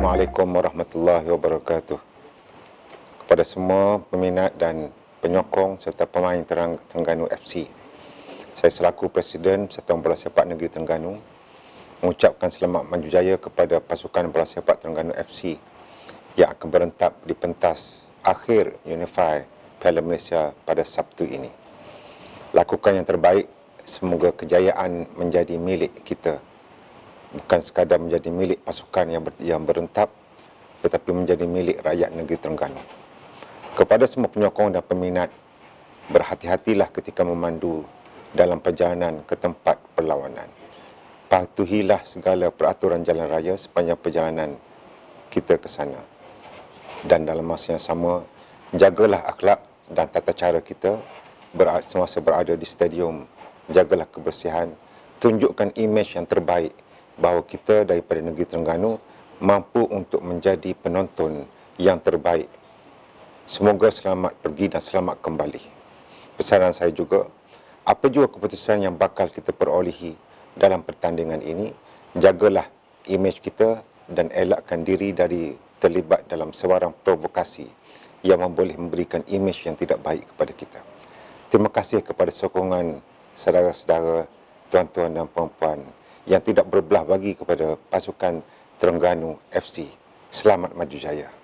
Assalamualaikum warahmatullahi wabarakatuh. Kepada semua peminat dan penyokong serta pemain Terang Terengganu FC. Saya selaku Presiden Persatuan Bola Sepak Negeri Terengganu mengucapkan selamat maju jaya kepada pasukan bola sepak Terengganu FC yang akan berentap di pentas akhir Unify Piala Malaysia pada Sabtu ini. Lakukan yang terbaik, semoga kejayaan menjadi milik kita bukan sekadar menjadi milik pasukan yang, ber, yang berentap tetapi menjadi milik rakyat negeri Terengganu. Kepada semua penyokong dan peminat, berhati-hatilah ketika memandu dalam perjalanan ke tempat perlawanan. Patuhilah segala peraturan jalan raya sepanjang perjalanan kita ke sana. Dan dalam masa yang sama, jagalah akhlak dan tata cara kita semasa berada di stadium. Jagalah kebersihan, tunjukkan imej yang terbaik bahawa kita daripada negeri Terengganu mampu untuk menjadi penonton yang terbaik. Semoga selamat pergi dan selamat kembali. Pesanan saya juga, apa juga keputusan yang bakal kita perolehi dalam pertandingan ini, jagalah imej kita dan elakkan diri dari terlibat dalam sebarang provokasi yang boleh memberikan imej yang tidak baik kepada kita. Terima kasih kepada sokongan saudara-saudara, tuan-tuan dan puan-puan yang tidak berbelah bagi kepada pasukan Terengganu FC. Selamat maju jaya.